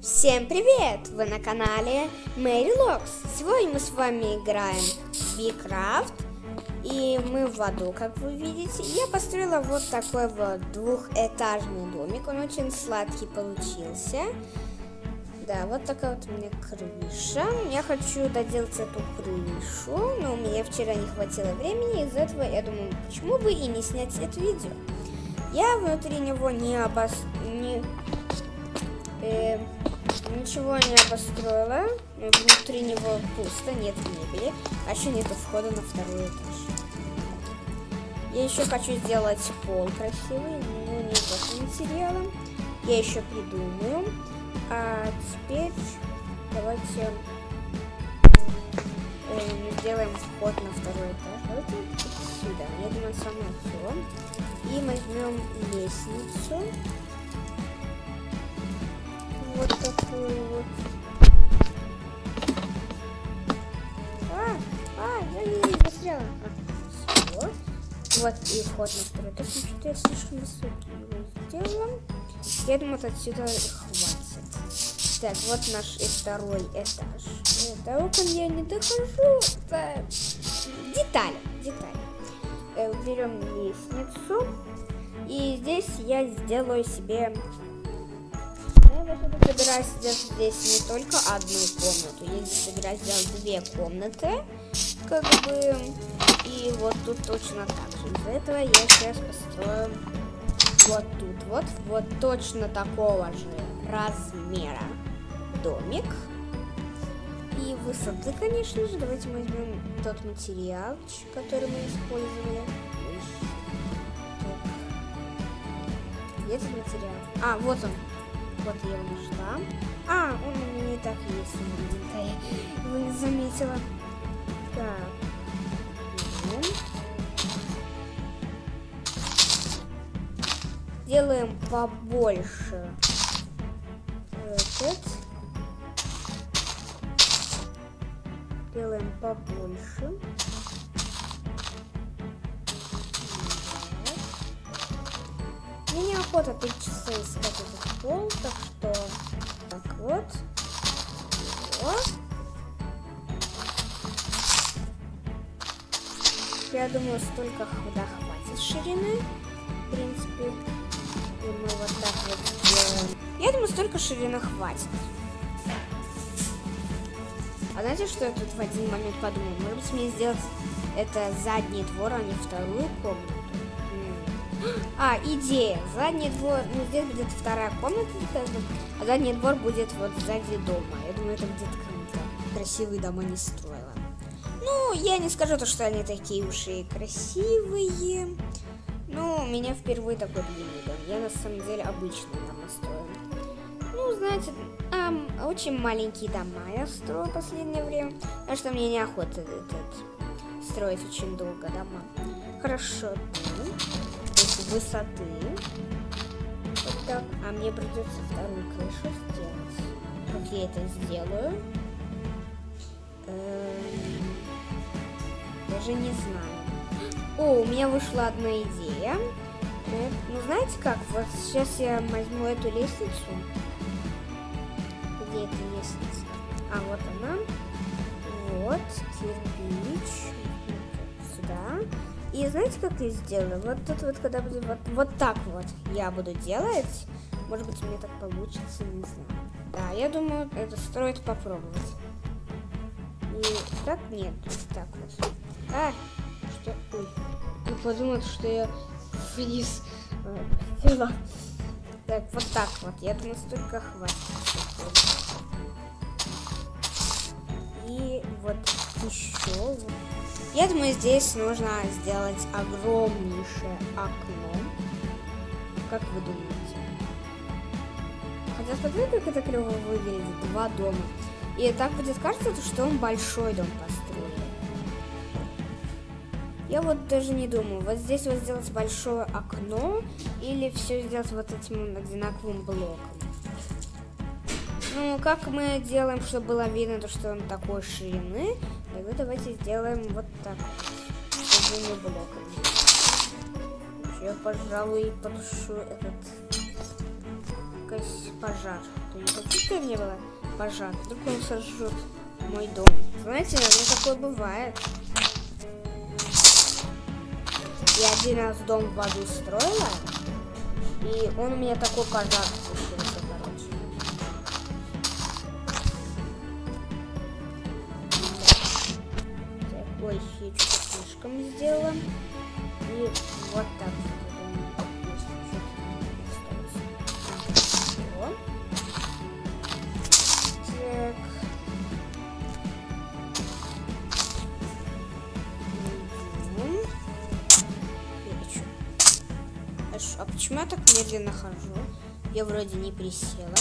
Всем привет! Вы на канале Мэри Локс. Сегодня мы с вами играем в Бикрафт. И мы в аду, как вы видите. Я построила вот такой вот двухэтажный домик. Он очень сладкий получился. Да, вот такая вот у меня крыша. Я хочу доделать эту крышу, но у меня вчера не хватило времени. Из-за этого я думаю, почему бы и не снять это видео. Я внутри него не обос... не... Э, ничего не обостроила. Внутри него пусто, нет мебели. А еще нету входа на второй этаж. Я еще хочу сделать пол красивый, но не этим материалом. Я еще придумаю. А теперь давайте э, сделаем вход на второй этаж. Давайте сюда. Я думаю, самое все. И возьмем лестницу. Вот такую вот. А, а, я не застряла. А. Вот и вход на второй этаж. Ну, что-то я слишком высокий его сделала. Я думаю, отсюда хватит. Так, вот наш и второй этаж. Это окон я не дохожу. Это детали, детали. Э, берем лестницу. И здесь я сделаю себе... Я собираюсь сделать здесь не только одну комнату. Я здесь собираюсь сделать две комнаты. Как бы... И вот тут точно так же. Из-за этого я сейчас построю вот тут вот. Вот точно такого же размера домик. И высоты, конечно же. Давайте мы возьмем тот материал, который мы использовали. Где материал? А, вот он. Вот я его нашла. А, он у меня и так есть. Я его не заметила. Так. Делаем побольше этот. Делаем побольше. Мне неохота 3 часа искать этот пол, так что так вот. Вот. Я думаю, столько хода хватит ширины. В принципе, и мы вот так вот сделаем. Я думаю, столько ширины хватит. А знаете, что я тут в один момент подумал? Может быть, мне сделать это задний двор, а не вторую комнату? А, идея. Задний двор, ну здесь будет вторая комната, а задний двор будет вот сзади дома. Я думаю, это будет круто. Красивые дома не строила. Ну, я не скажу то, что они такие уж и красивые. Ну, у меня впервые такой длинный дом. Я на самом деле обычный дом строил. Ну, знаете, эм, очень маленькие дома я строю в последнее время, потому что мне неохота этот, строить очень долго дома. Хорошо, высоты. Вот так. А мне придется вторую крышу сделать. Как я это сделаю? Эм, даже не знаю. О, у меня вышла одна идея. Ну, знаете как? Вот сейчас я возьму эту лестницу где эта лестница? А, вот она. Вот, кирпич. Сюда. И знаете, как я сделаю? Вот тут вот, когда буду вот, вот так вот я буду делать. Может быть, меня так получится, не знаю. Да, я думаю, это стоит попробовать. И так нет, так вот. А, что? Ой. И подумают, что я вниз э, Так, вот так вот. Я думаю, столько хватит. И вот. Я думаю, здесь нужно сделать огромнейшее окно. Как вы думаете? Хотя смотрите, как это клево выглядит. Два дома. И так будет кажется, что он большой дом построил. Я вот даже не думаю, вот здесь вот сделать большое окно или все сделать вот этим одинаковым блоком. Ну, как мы делаем, чтобы было видно, то, что он такой ширины, тогда давайте сделаем вот так. Одними блоками. Я, пожалуй, потушу этот пожар. Я не чтобы не было пожар. Вдруг он сожжет мой дом. Знаете, ну такое бывает. Я один раз дом в воду строила, и он у меня такой пожар Ой, я что-то слишком сделала. И вот так А почему я так медленно хожу? Я вроде не присела.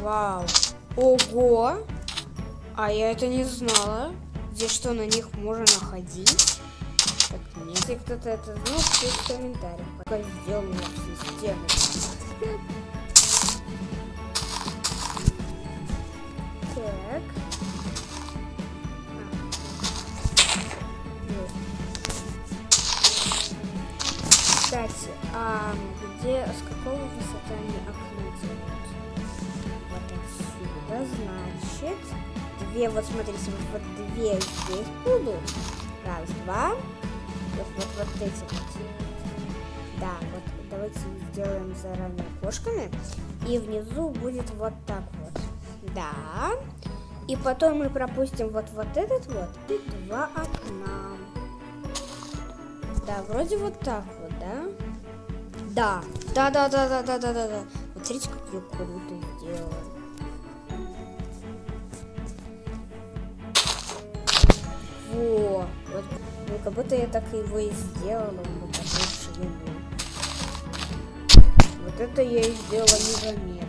Вау. Ого! А я это не знала. Здесь что, на них можно ходить? Так, если кто-то это знал, пишите в комментариях. Пока сделано систему. Так. Кстати, а где, с какого высоты они окно делают? Вот отсюда, значит, две, вот смотрите, вот, две здесь будут. Раз, два. Вот, вот, вот эти вот. Да, вот давайте сделаем заранее кошками. И внизу будет вот так вот. Да. И потом мы пропустим вот, вот этот вот и два окна. Да, вроде вот так вот, да? Да. Да, да, да, да, да, да, да, да. Вот смотрите, как я круто сделала. Ну, как будто я так его и сделала. Вот такой швыну. Вот это я и сделала незаметно.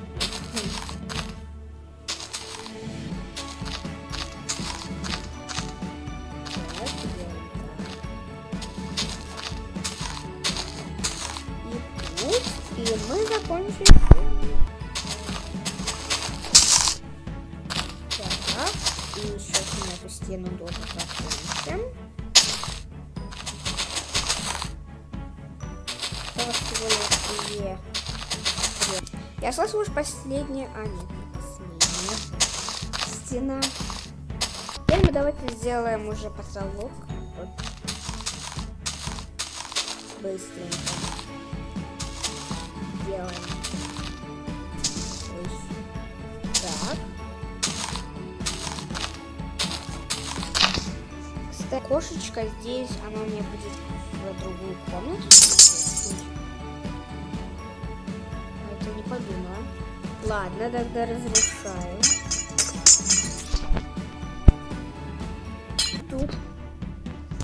И мы закончили. Так, и сейчас мы эту стену тоже закончим. Я слышала уж последняя, а нет, не последняя стена. Теперь мы давайте сделаем уже потолок. Вот. Быстренько делаем. Так. Кстати, кошечка здесь, она у меня будет в другую комнату. Ладно, тогда разрушаю. Тут.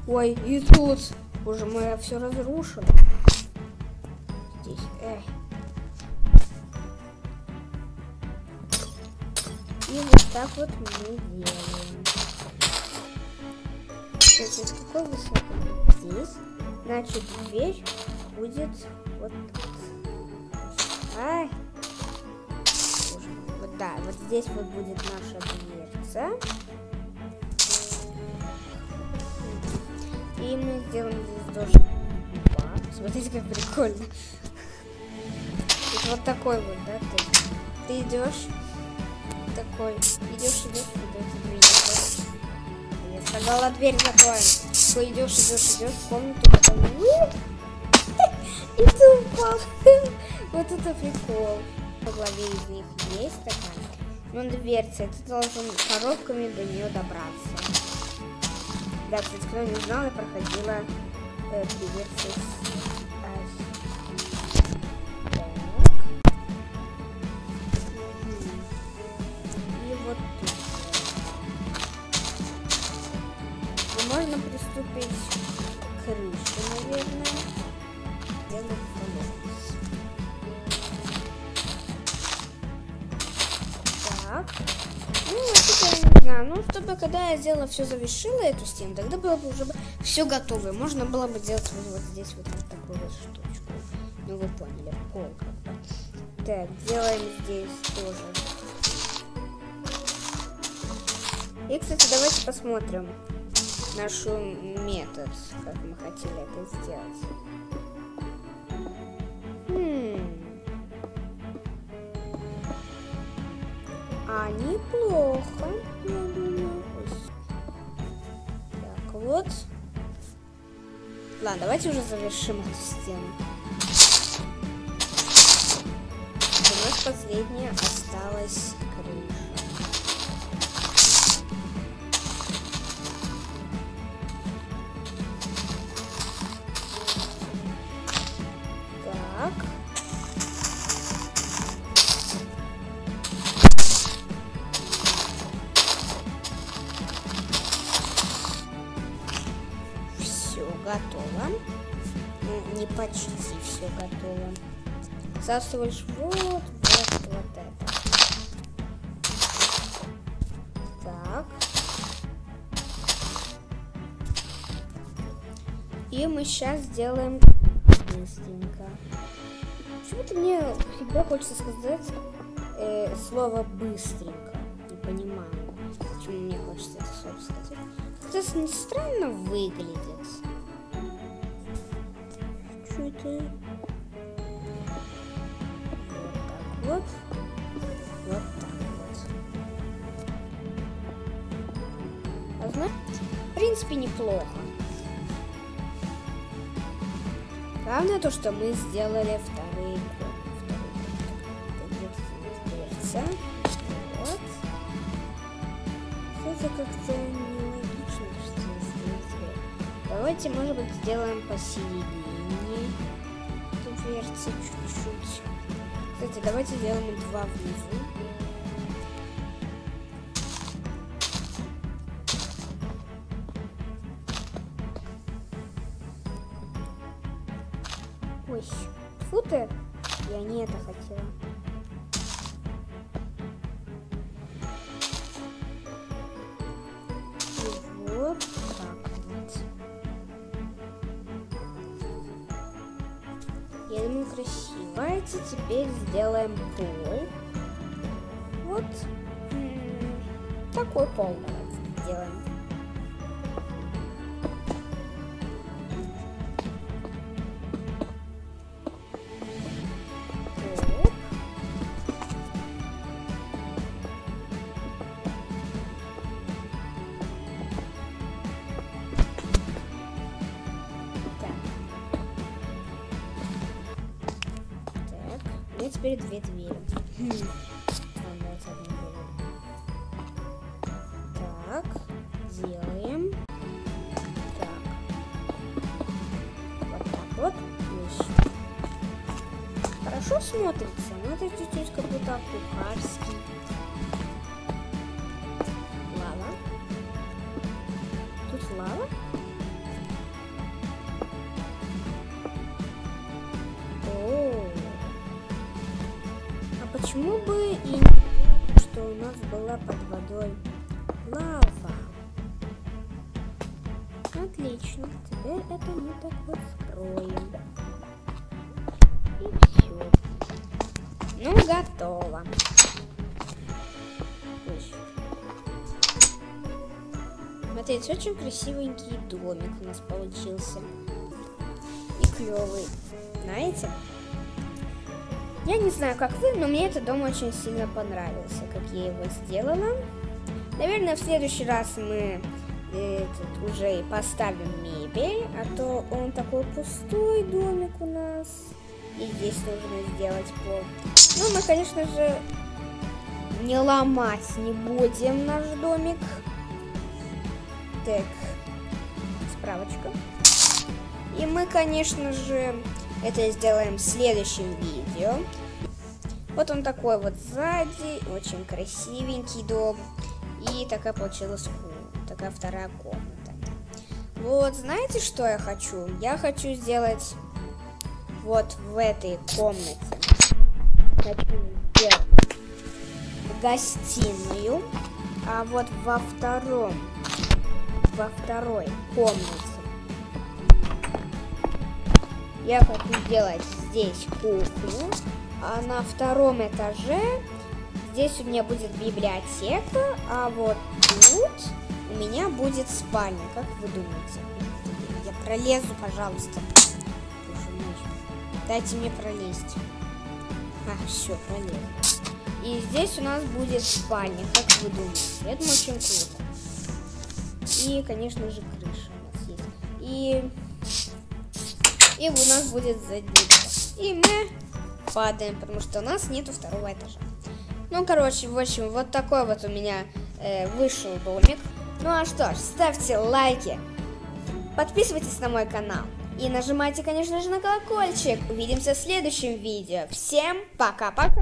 Ой, и тут. Боже мой, я все разрушил. Здесь. Эх. И вот так вот мы делаем. Кстати, с какой высоты? Здесь. Значит, дверь будет вот тут. Ай. Да, вот здесь вот будет наша дверца. И мы сделаем здесь тоже. Смотрите, как прикольно. вот такой вот, да, ты, ты идешь такой. Идешь, идешь, идешь, дверь Я сказала, дверь закроем. Такой идешь, идешь, идешь в комнату, потом... И ты упал. Вот это прикол. По главе из них есть такая. Но дверца, ты должен коробками до нее добраться. Да, кстати, кто не знал, я проходила э, дверцы можно когда я сделала все, завершила эту стену, тогда было бы уже все готово. Можно было бы делать вот, вот здесь вот, такую вот штучку. Ну вы поняли, пол как бы. Так, делаем здесь тоже. И, кстати, давайте посмотрим наш метод, как мы хотели это сделать. Хм. А неплохо. Вот. Ладно, давайте уже завершим эту стену. У нас последняя осталась крыша. Все готово. Лишь вот, вот, вот это. Так. И мы сейчас сделаем быстренько. Почему-то мне всегда хочется сказать э, слово быстренько. Не понимаю, почему мне хочется это слово сказать. Не странно выглядит. Это? Вот так вот. Вот так вот. А знаешь, в принципе, неплохо. Главное то, что мы сделали вторые. Вот. Кстати, как-то нелогично, что здесь. Давайте, может быть, сделаем посередине чуть-чуть. Кстати, давайте сделаем два внизу. Я думаю, красиво. Давайте теперь сделаем пол. Вот такой пол давайте сделаем. Теперь две двери. Так, делаем. Так. Вот так вот. Еще. Хорошо смотрится, но это чуть-чуть как будто кухарский. Почему бы и не что у нас была под водой лава? Отлично. Теперь это мы так вот скроем. И все. Ну, готово. Смотрите, очень красивенький домик у нас получился. И клевый. Знаете? Я не знаю, как вы, но мне этот дом очень сильно понравился, как я его сделала. Наверное, в следующий раз мы этот, уже поставим мебель, а то он такой пустой домик у нас. И здесь нужно сделать пол. Ну, мы, конечно же, не ломать не будем наш домик. Так, справочка. И мы, конечно же, это сделаем в следующем видео. Вот он такой вот сзади, очень красивенький дом. И такая получилась такая вторая комната. Вот, знаете, что я хочу? Я хочу сделать вот в этой комнате. Хочу сделать гостиную, а вот во втором, во второй комнате я хочу сделать здесь кухню, а на втором этаже здесь у меня будет библиотека, а вот тут у меня будет спальня. Как вы думаете? Я пролезу, пожалуйста. Дайте мне пролезть. А, все, пролез. И здесь у нас будет спальня, как вы думаете. Думаю, очень круто. И, конечно же, крыша у нас есть. И, и у нас будет задница. И мы падаем, потому что у нас нету второго этажа. Ну, короче, в общем, вот такой вот у меня э, вышел домик. Ну а что ж, ставьте лайки, подписывайтесь на мой канал и нажимайте, конечно же, на колокольчик. Увидимся в следующем видео. Всем пока-пока!